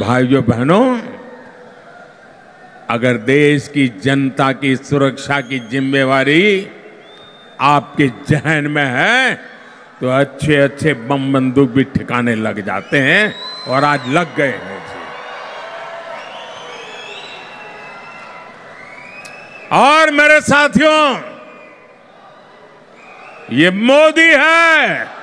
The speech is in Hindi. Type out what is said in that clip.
भाइयों, बहनों, अगर देश की जनता की सुरक्षा की जिम्मेवारी आपके जहन में है तो अच्छे अच्छे बम बंदूक भी ठिकाने लग जाते हैं और आज लग गए हैं जी। और मेरे साथियों, ये मोदी है।